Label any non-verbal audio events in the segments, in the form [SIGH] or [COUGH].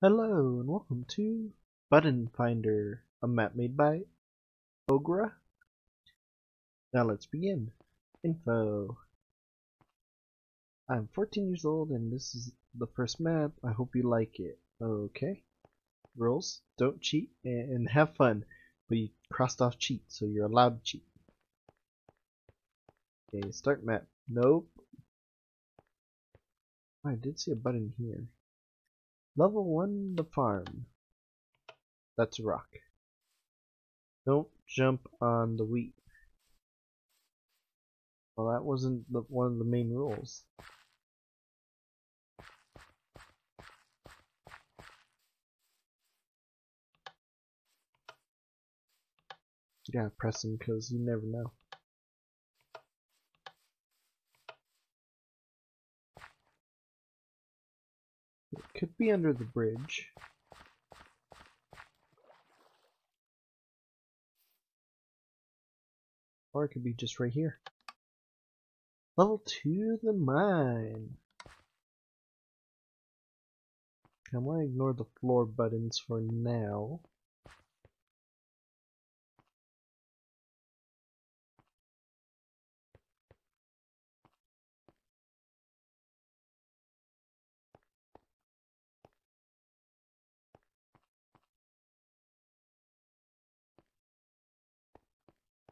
Hello and welcome to Button Finder, a map made by Ogra. Now let's begin. Info. I'm 14 years old and this is the first map. I hope you like it. Okay. Rules. Don't cheat and have fun. But you crossed off cheat, so you're allowed to cheat. Okay, start map. Nope. Oh, I did see a button here. Level 1, the farm. That's a rock. Don't jump on the wheat. Well, that wasn't the, one of the main rules. You gotta press him because you never know. It could be under the bridge. Or it could be just right here. Level 2, the mine. I'm to ignore the floor buttons for now.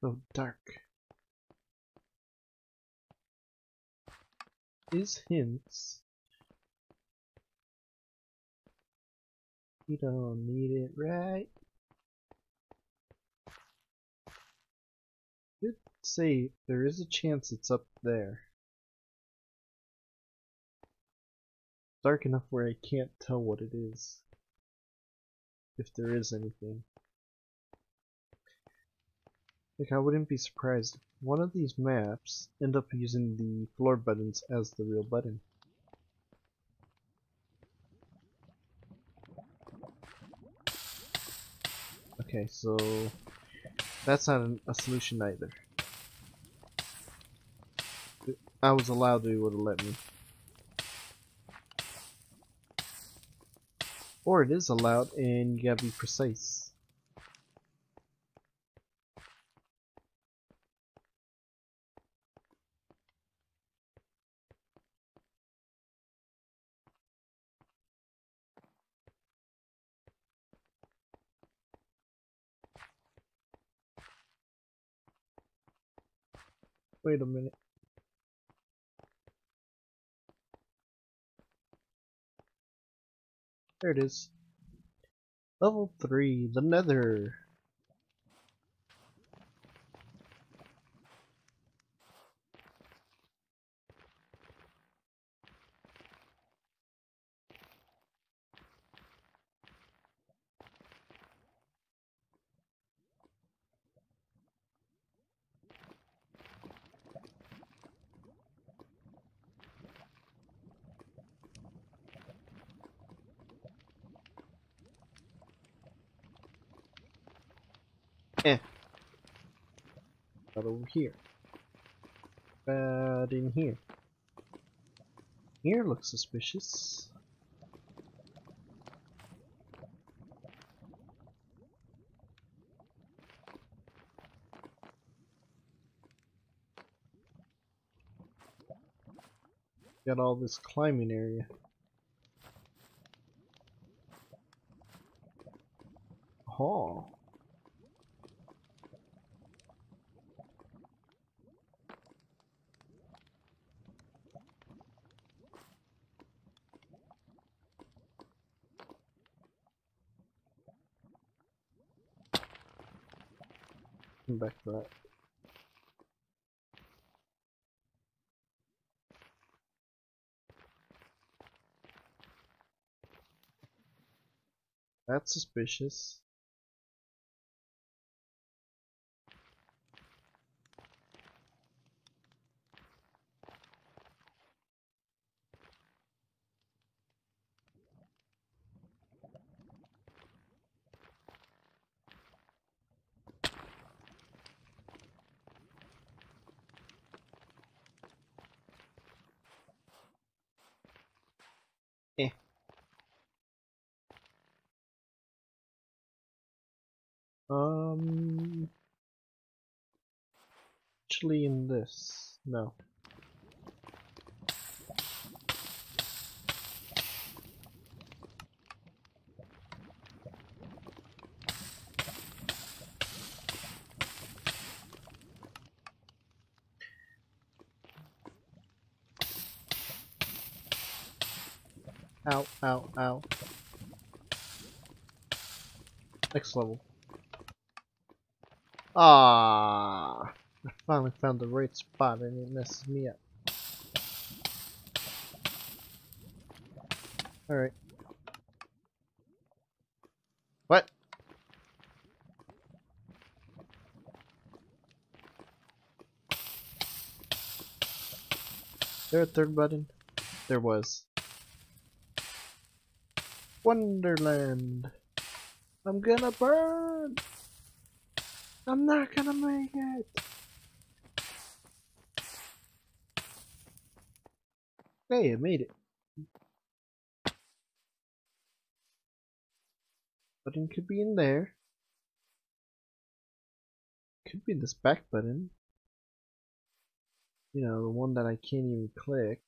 So dark. Is hints. You don't need it, right? Did say there is a chance it's up there. Dark enough where I can't tell what it is. If there is anything. Like I wouldn't be surprised if one of these maps end up using the floor buttons as the real button. Okay, so that's not an, a solution either. I was allowed to, would have let me. Or it is allowed and you gotta be precise. Wait a minute. There it is. Level 3, the Nether. Eh. Not over here. But in here. Here looks suspicious. Got all this climbing area. Oh. Come back to that. That's suspicious. Um, actually, in this, no. Ow, ow, ow. Next level. Ah, I finally found the right spot and it messes me up. Alright. What? There a third button? There was. Wonderland. I'm gonna burn. I'm not gonna make it. Hey, I made it. Button could be in there. Could be this back button. You know, the one that I can't even click.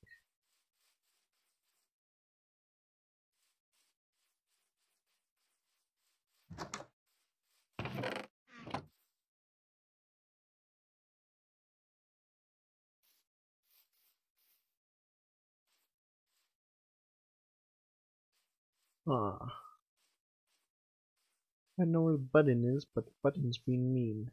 Ah. I know where the button is, but the button's being mean.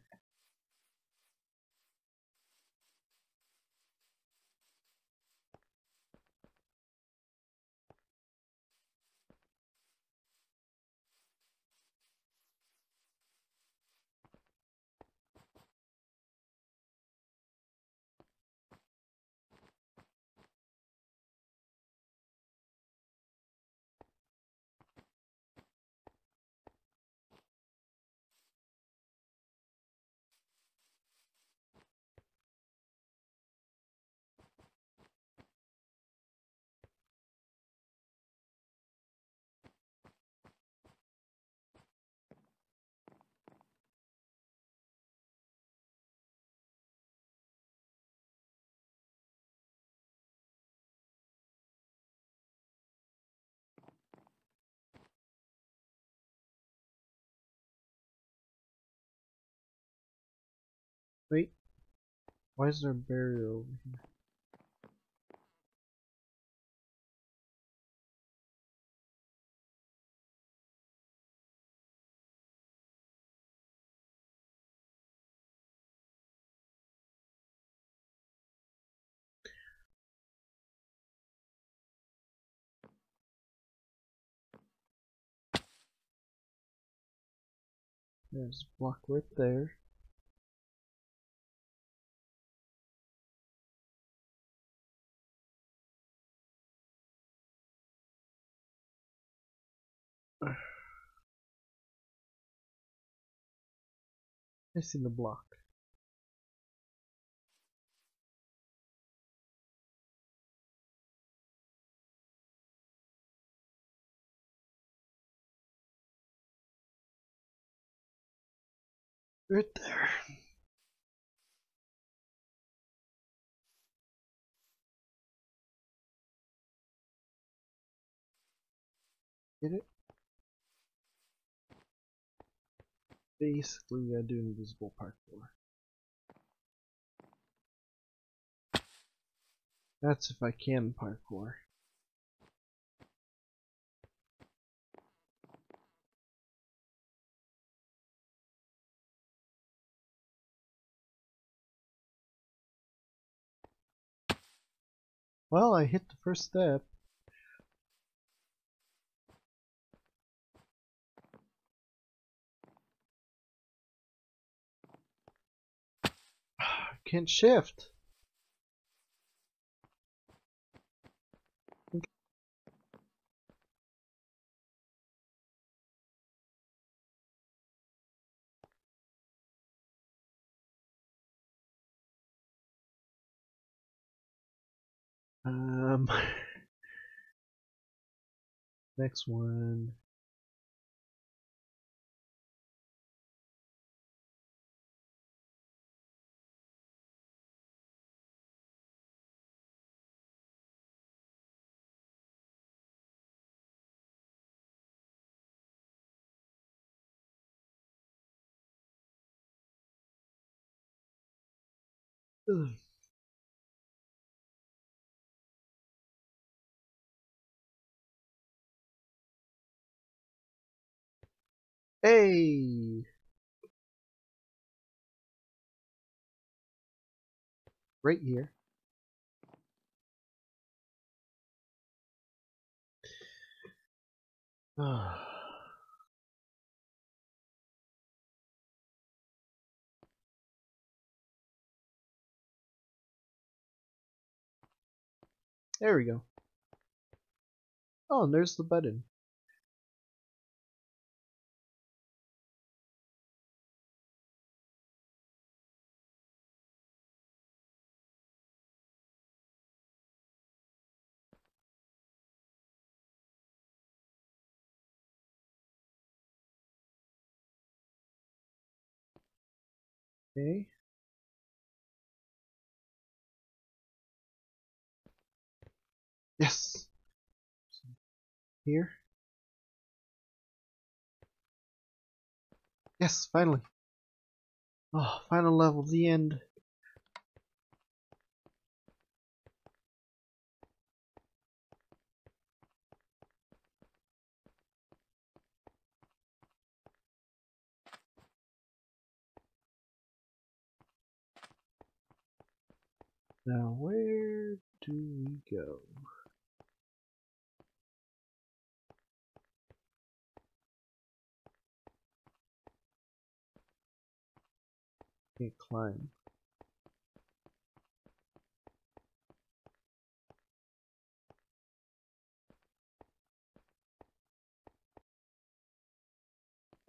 Wait. Why is there a barrier over here? There's a block right there. See the block. Right there. Get it? Basically, we gotta do invisible parkour. That's if I can parkour. Well, I hit the first step. Can't shift. Um, [LAUGHS] next one. Hey! Right here. [SIGHS] [SIGHS] There we go. Oh, and there's the button. Okay. Yes. Here. Yes, finally. Oh, final level, the end. Now, where do we go? Climb.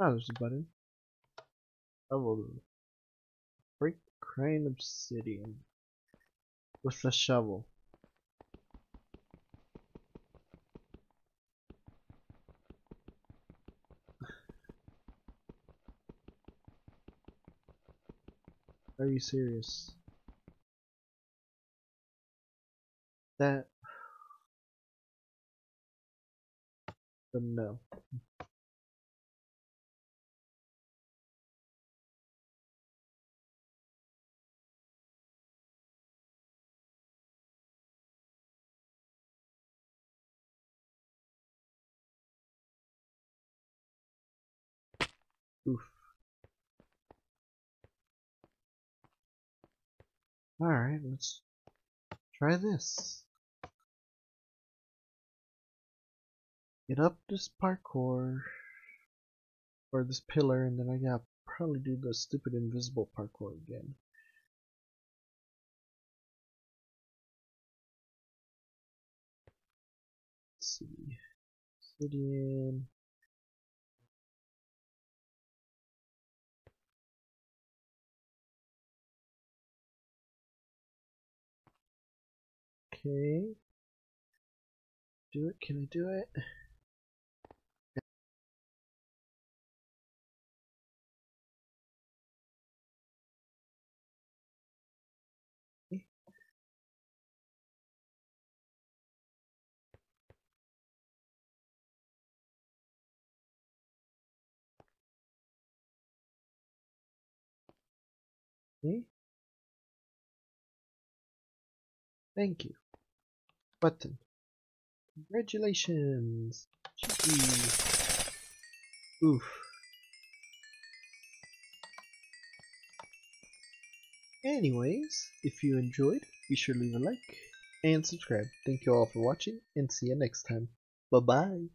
Ah, there's a button. Shovel. Break crying obsidian with a shovel. Are you serious? That. But no. Alright, let's try this. Get up this parkour. Or this pillar, and then I gotta probably do the stupid invisible parkour again. Let's see. Obsidian. Okay. Do it, can I do it? Thank you. Button. Congratulations! Gee. Oof. Anyways, if you enjoyed, be sure to leave a like and subscribe. Thank you all for watching, and see you next time. Bye bye!